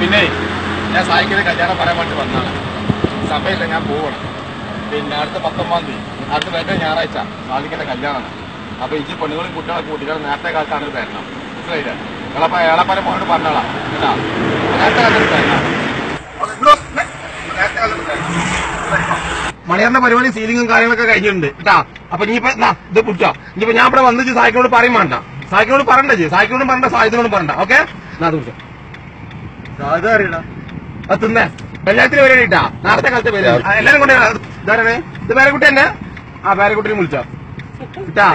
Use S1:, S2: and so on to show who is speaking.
S1: പിന്നെ ഞാൻ സായിക്കിന് കല്യാണം പറയാൻ വേണ്ടി വന്നതാണ്. സമയമില്ല ഞാൻ പോവണം. പിന്നെ അടുത്ത പത്തൊമ്പതാം തീയതി അടുത്ത വരുന്ന ഞായറാഴ്ച സാധിക്കേണ്ട കല്യാണമാണ്. അപ്പൊ ഈ പെണ്ണുങ്ങളും കുട്ടികളും കൂട്ടികൾ നേരത്തെ കാലത്താണ് തരണം മനസ്സിലായില്ലേ? ഏളപ്പനെ പോയിട്ട് പറഞ്ഞോളാം. നേരത്തെ കാലത്ത് മണിയറിന്റെ പരിപാടി സീലിങ്ങും കാര്യങ്ങളൊക്കെ കഴിഞ്ഞിട്ടുണ്ട്. കേട്ടാ? അപ്പൊ ഇനിയിപ്പോ ഇത് കുറ്റാ ഇനിയിപ്പോ ഞാൻ ഇവിടെ വന്നിട്ട് സായിക്കിനോട് പറയും വേണ്ട. സായിക്കിനോട് ചെയ്യും സായിക്കിനോടും പറയണ്ട സാഹിത്യനോടും പറയണ്ട. ഓക്കെ? എന്നാ അത് പിടിച്ചോ
S2: അറിയടാ
S1: അത് പേരക്കുട്ടി തന്നെ? ആ പേരക്കുട്ടിനെ വിളിച്ചാ. ഇട്ടാ.